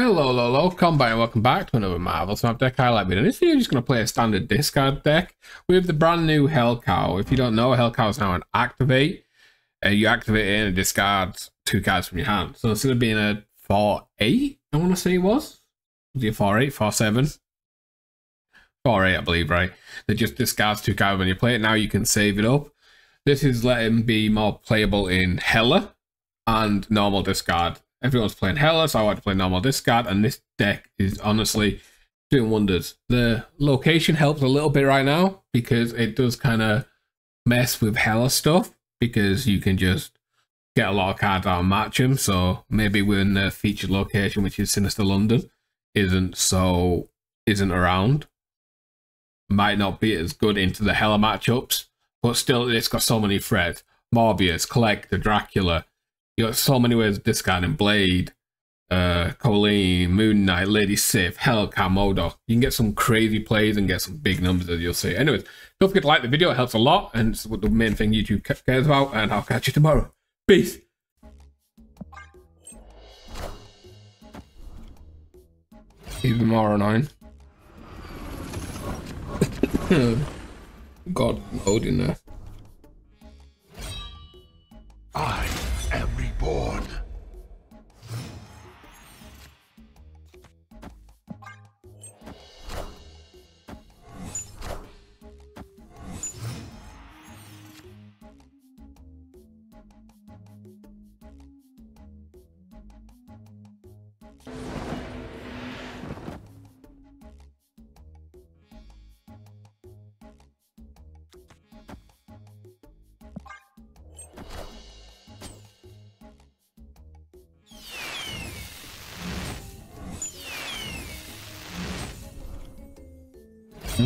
Hello, hello, hello, Combine, welcome back to another Marvel Snap deck highlight video. In this video, I'm just going to play a standard discard deck with the brand new Hellcat. If you don't know, Hellcat is now an activate. Uh, you activate it and discard two cards from your hand. So instead of being a 4-8, I want to say it was. Was it 4-8, 4-7? 4-8, I believe, right? That just discards two cards when you play it. Now you can save it up. This is letting be more playable in Hela and normal discard everyone's playing Hela, so I want to play normal discard, and this deck is honestly doing wonders. The location helps a little bit right now because it does kind of mess with Hela stuff because you can just get a lot of cards out and match them. So maybe when the featured location, which is Sinister London, isn't so isn't around, might not be as good into the Hela matchups, but still it's got so many threats. Morbius, Collector, Dracula, you got so many ways of discarding Blade, uh, Colleen, Moon Knight, Lady Sif, Hellcat, MODOK. You can get some crazy plays and get some big numbers as you'll see. Anyways, don't forget to like the video, it helps a lot, and it's what the main thing YouTube cares about, and I'll catch you tomorrow. Peace! Even more annoying. God, Odin there. I am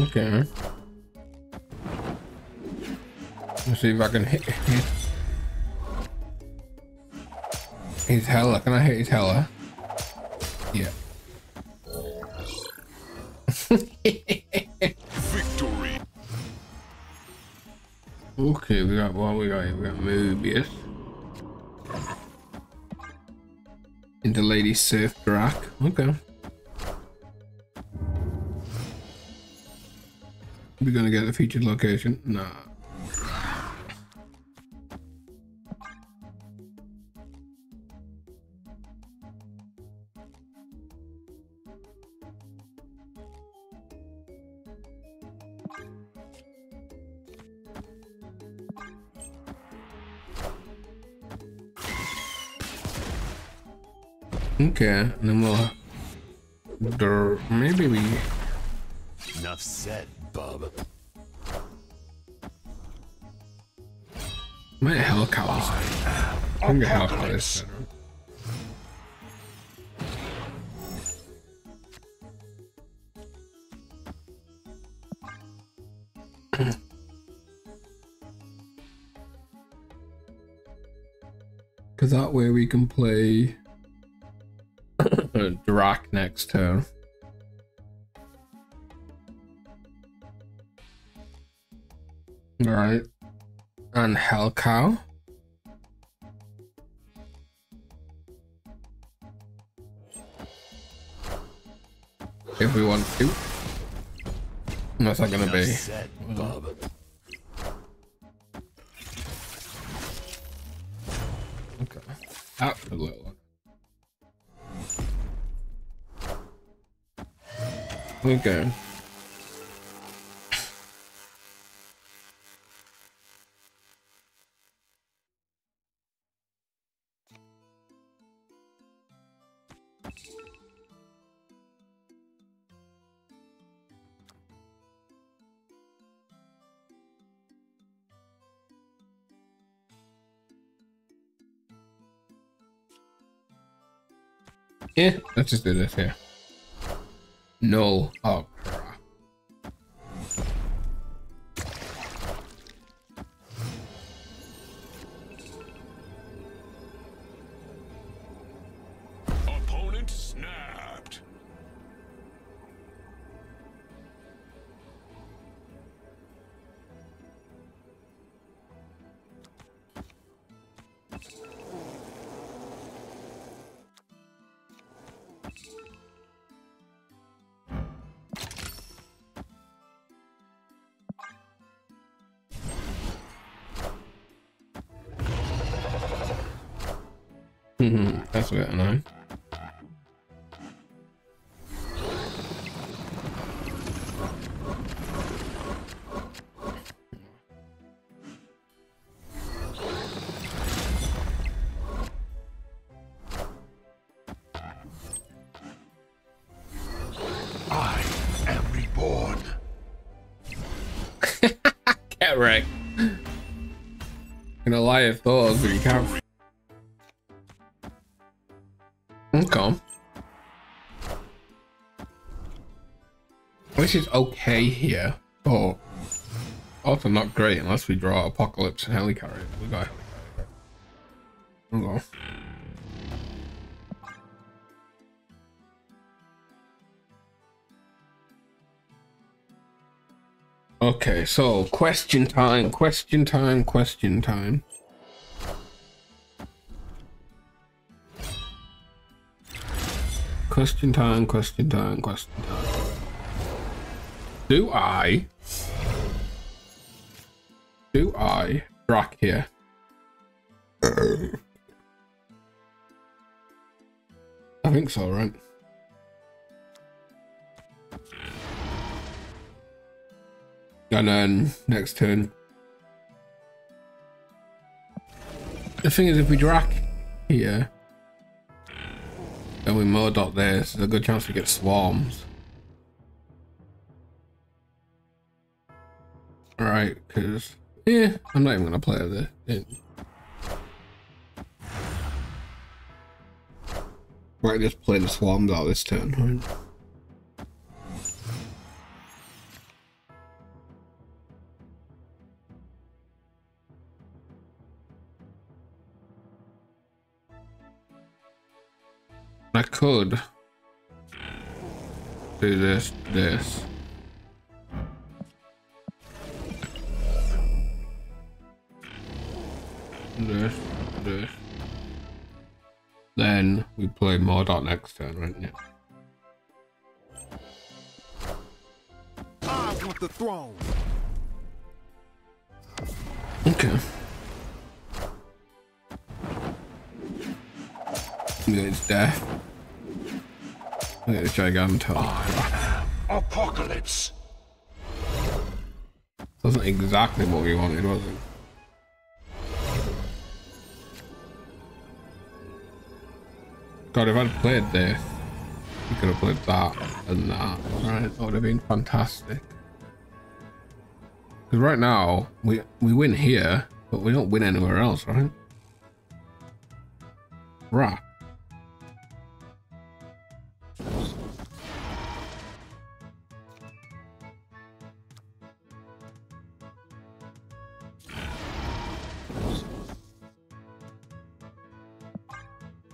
Okay. Let's see if I can hit his, his Hela. Can I hit his Hela? Yeah. Victory. Okay, we got what we got here. We got Morbius. Into Lady Sif Drac. Okay. We're gonna get a featured location. Nah. Okay, and then we'll... Cause that way we can play Drac next turn. Alright. And Hellcat. If we want to. What's not gonna be? Okay. That's a little one. Okay. Let's just do this here. Null. Oh, Mhm, That's a bit annoying. This is okay here, but also not great unless we draw Apocalypse and Helicarrier. We got Helicarrier. Okay, so question time, question time, question time. Question time, question time, question time. Do I do I Drac here? I think so, right? And then next turn. The thing is, if we Drac here, and we MODOK there, there's a good chance we get swarms. Alright, because, yeah, I'm not even going to play the. It. Right, just play the swarms out this turn, right? I could do this, this. This, this. Then we play MODOK next turn, right? Yeah. I want the throne. Okay. At his death. At this Gigantor. Apocalypse. Wasn't exactly what we wanted, was it? God, if I'd played this, we could have played that and that, right? That would have been fantastic. Because right now, we, we win here, but we don't win anywhere else, right? Right.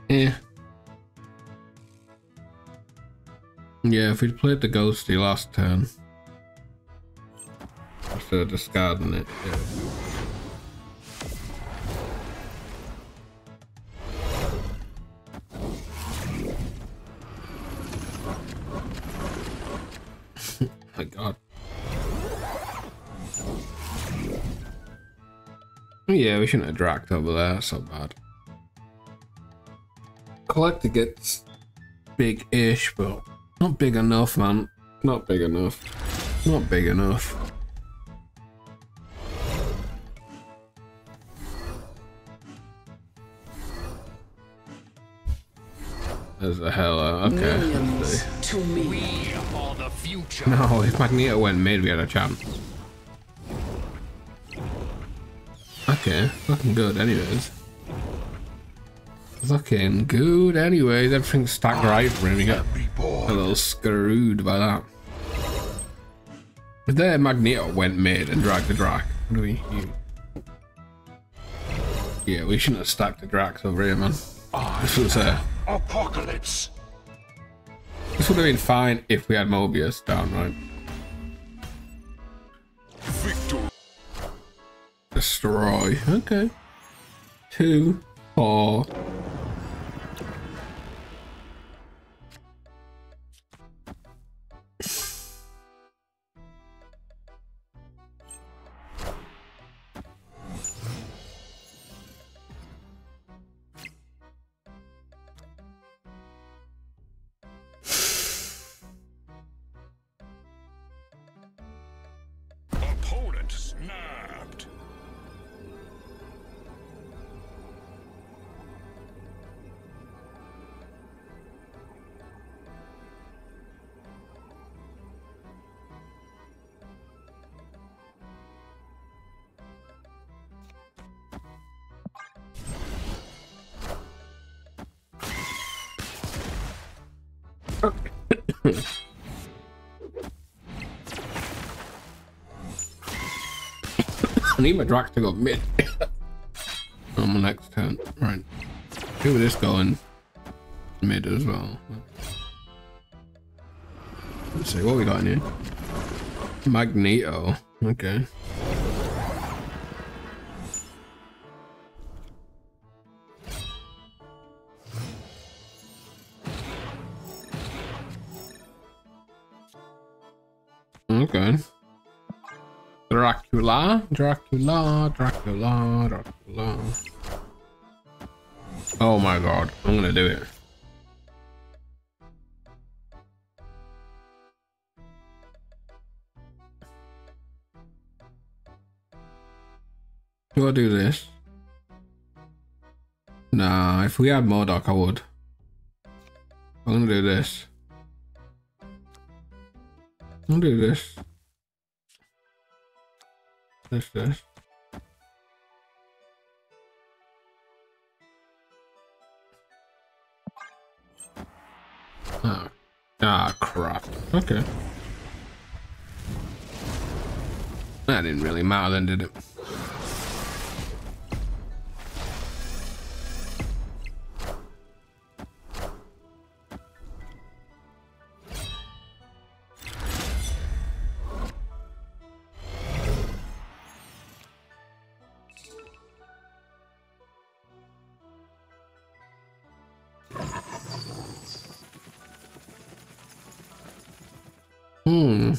Yeah. Yeah, if we'd played the ghosty last turn. Instead of discarding it. Yeah. My god. Yeah, we shouldn't have dragged over there. That's so bad. Collector gets big-ish, but not big enough, man. Not big enough. Not big enough. There's a Hela. Okay. To me. We are the future. No, if Magneto went mid, we had a chance. Okay, looking good anyways. Looking good anyways. Everything's stacked right for him. We got a little screwed by that. But there Magneto went mid and dragged the Drac. What do we Yeah, we shouldn't have stacked the Dracs over here, man. This was uh, Apocalypse. this would have been fine if we had Morbius down, right? Victory. Destroy. Okay. Two, four. I need my Drac to go mid. on my next turn. Right. Do this going mid as well. Let's see what we got in here. Magneto. Okay. Dracula, Dracula, Dracula, Dracula. Oh my god, I'm gonna do it. Do I do this? Nah, if we had MODOK, I would. I'm gonna do this. I'll do this. This, this. Ah, ah, crap. Okay. That didn't really matter then, did it? Hmm,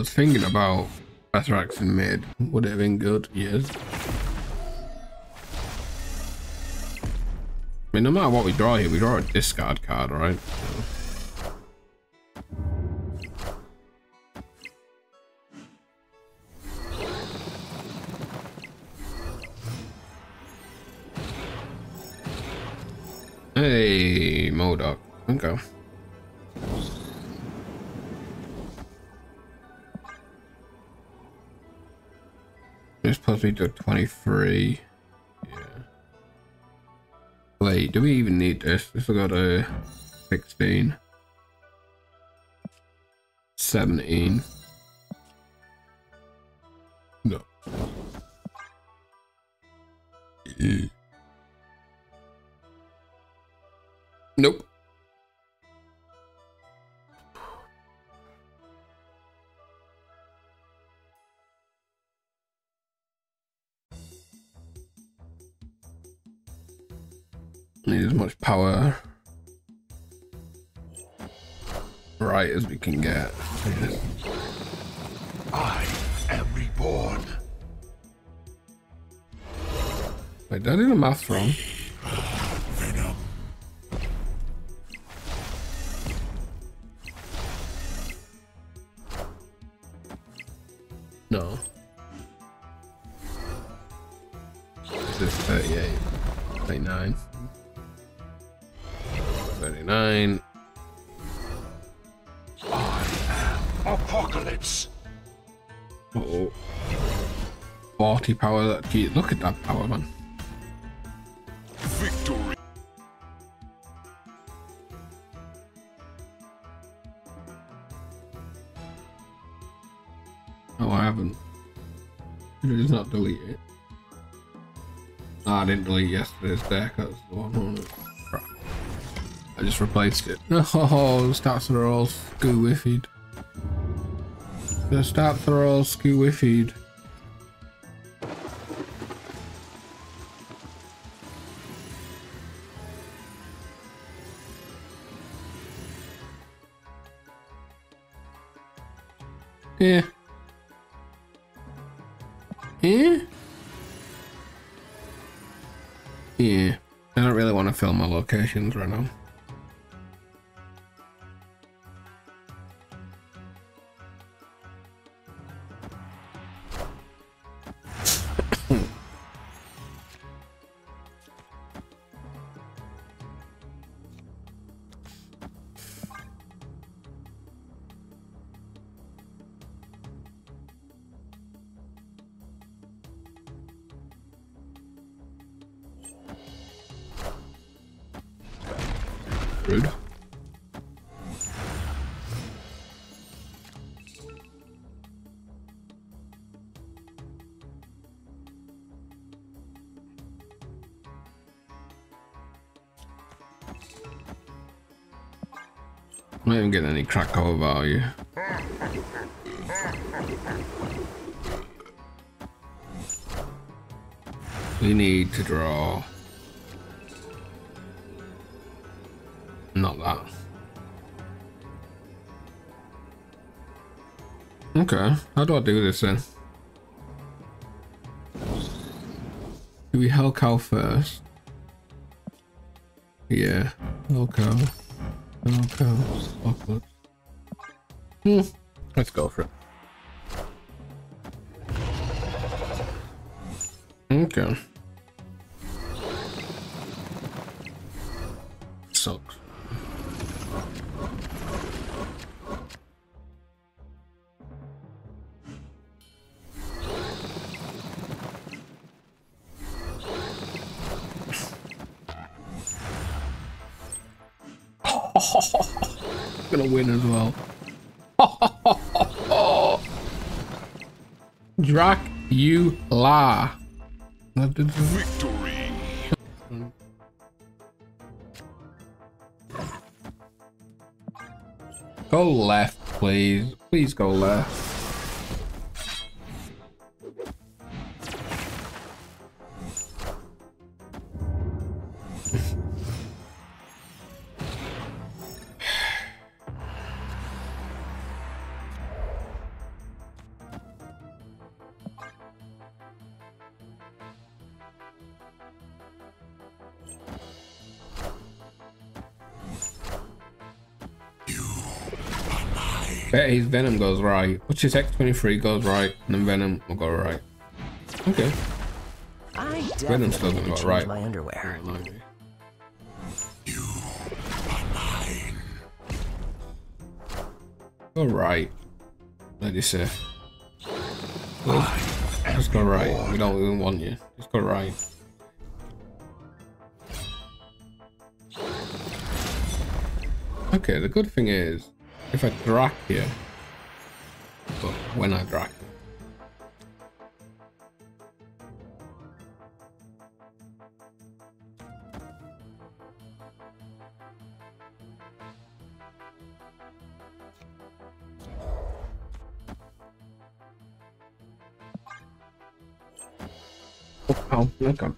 was thinking about Athrax in mid. Would it have been good? Yes. I mean, no matter what we draw here, we draw a discard card, right? So. Hey, MODOK. Okay. It's supposed to 23. Yeah. Wait, do we even need this? This will go to 16. 17. No. Nope. Need as much power right as we can get. I am reborn. Wait, did I do the math wrong? 40 power. Gee, look at that power, man. Victory. Oh, I haven't. Did I just not delete it? No, I didn't delete yesterday's deck. That's the one on. Crap. I just replaced it. Oh, the stats are all screw wiffied. The stats are all screw locations right now. Even getting any Krakow value. We need to draw. Not that. Okay, how do I do this then? Do we Hellcat first? Yeah, Hellcat. Apocalypse. Hmm, let's go for it. Okay. Gonna win as well. Drac, you la. Victory. Go left, please. Please go left. Bet his Venom goes right. Which is X23 goes right, and then Venom will go right. Okay. I Venom's still definitely gonna go right. my underwear. You are mine. Go right. Let you say. Just go right. We don't even want you. Just go right. Okay, the good thing is, if I drac here, but when I drac here, Oh, okay.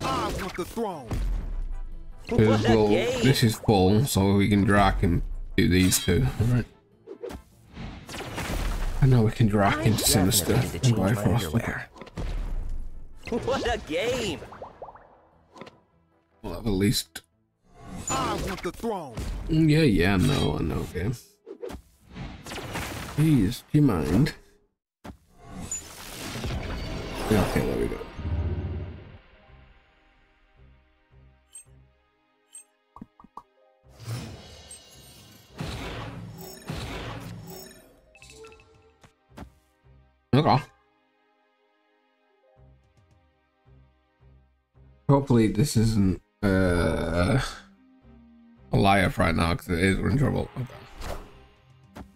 I want the throne. Because well, this is full, so we can drac and do these two. Alright. I know we can drac I into Sinister definitely need and to change my Bifrost. Okay. underwear. What a game! We'll have at least. I want the throne. Mm, Yeah, yeah, I know, I know, game. Please, do you mind? Yeah, okay, Hopefully this isn't uh, a lie-up right now because it is we're in trouble. Okay.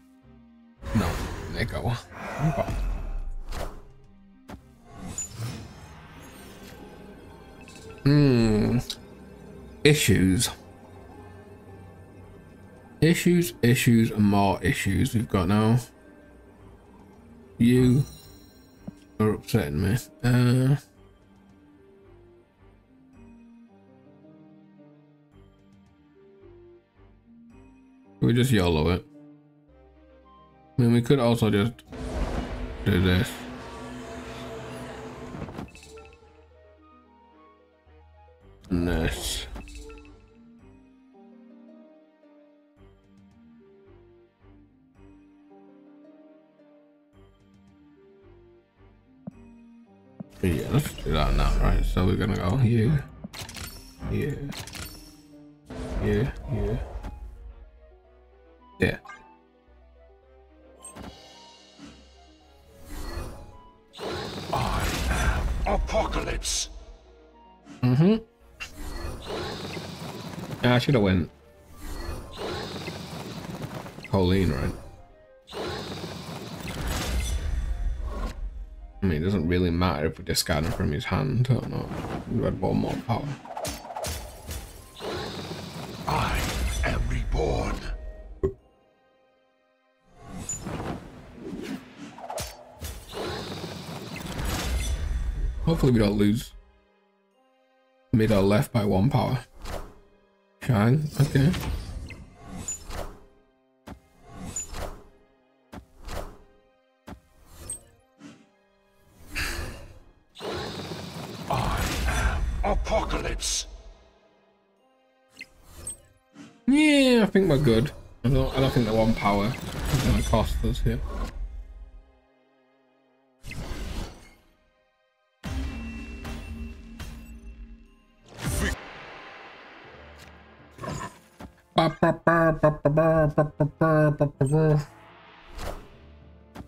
No, Nico. Okay. Hmm. Issues. Issues, issues, and more issues we've got now. You are upsetting me. Uh. We just YOLO it. I mean, we could also just do this. Yeah, let's do that now, right? So we're gonna go here, here, here, here, yeah. I am Apocalypse. Mm-hmm. Yeah, I should have went Colleen, right? I mean, it doesn't really matter if we discard him from his hand or not. We had one more power. I am reborn. Hopefully we don't lose mid or left by one power. Shine, okay. Think we're good. I don't, I don't think the one power is going to cost us here.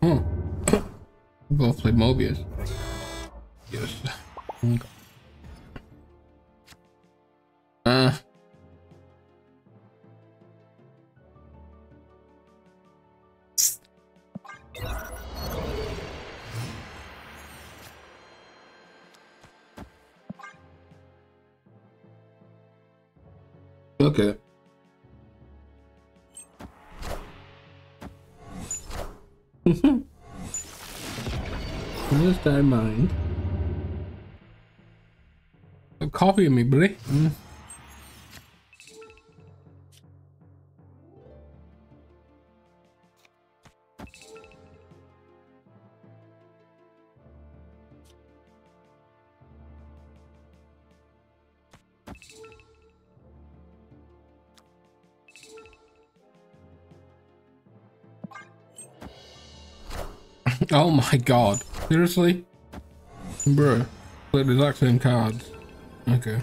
Hmm. Both play Morbius. Yes. Okay. Okay. Just I mind. Coffee me, buddy. Mm. Oh my god. Seriously? Bro. Play the exact same cards. Okay.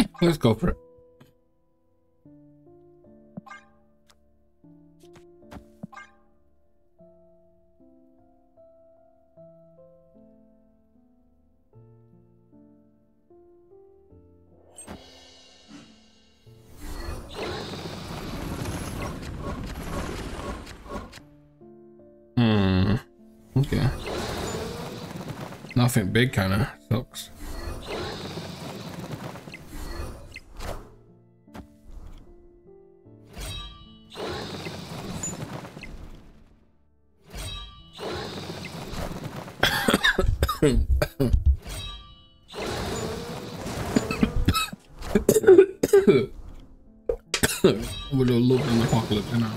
Let's go for it. Hmm. Okay. Nothing big kind of sucks. Have loved an apocalypse, you know.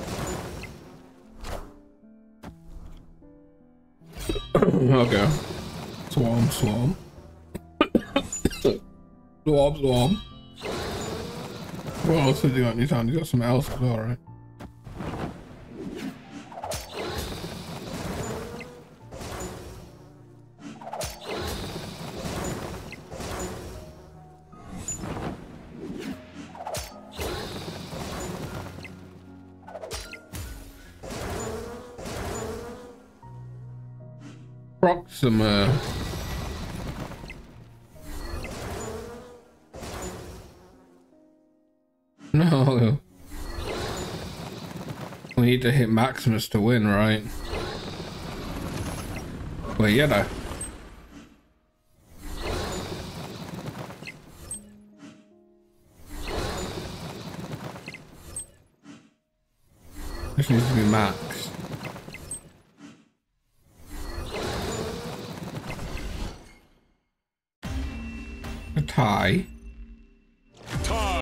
okay. Swarm, swarm. swarm, swarm. What else has he got in hand? He's got something else as well, right? Proxima. No. We need to hit Maximus to win, right? Wait, yeah, know. This needs to be Max.